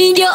Video